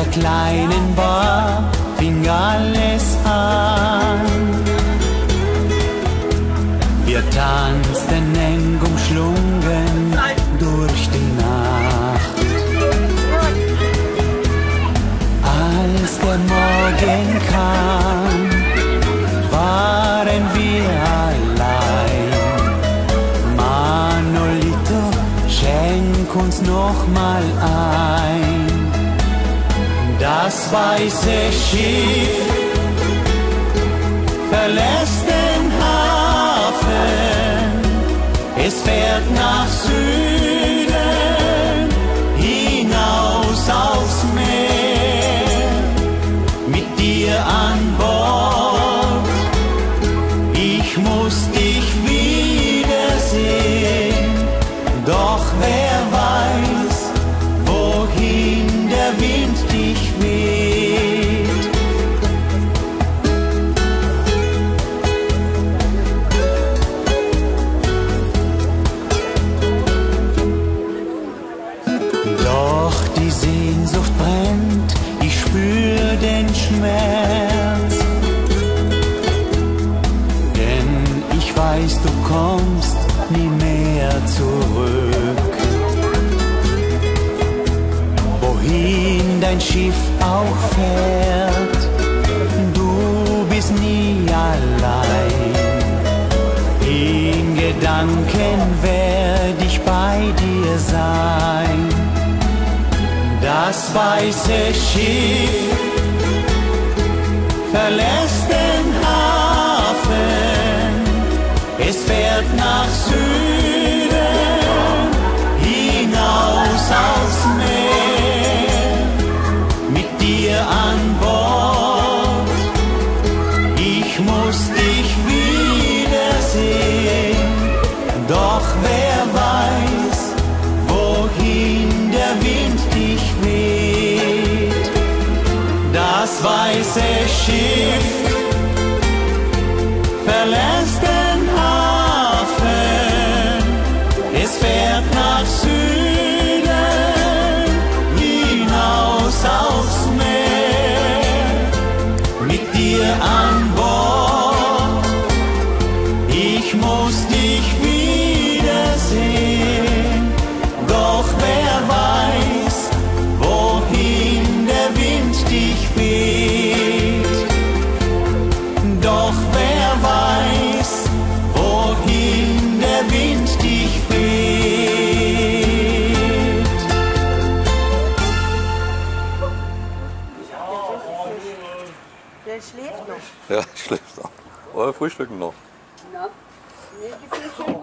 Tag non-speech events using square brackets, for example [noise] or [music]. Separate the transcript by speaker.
Speaker 1: der kleinen Bar fing alles an. Wir tanzten eng umschlungen durch die Nacht. Als der Morgen kam, waren wir allein. Manolito, schenk uns noch mal ein. Das weiße Schiff verlässt den Hafen. Es fährt nach Süden hinaus aufs Meer. Mit dir an Bord, ich muss dich wiedersehen. Doch wer ich weiß, du kommst nie mehr zurück. Wohin dein Schiff auch fährt, du bist nie allein. In Gedanken werd ich bei dir sein. Das weiße Schiff fährt nach Süden hinaus aufs Meer. Mit dir an Bord, ich muss dich wiedersehen. Doch wer weiß, wohin der Wind dich weht. Das weiße Schiff verlässt ich muss dich wiedersehen. Doch wer weiß, wohin der Wind dich weht. Doch wer weiß, wohin der Wind dich weht.
Speaker 2: Der schläft noch.
Speaker 3: Ja, [laughs] schläft noch. Oder frühstücken noch.
Speaker 2: Na, Meio difícil.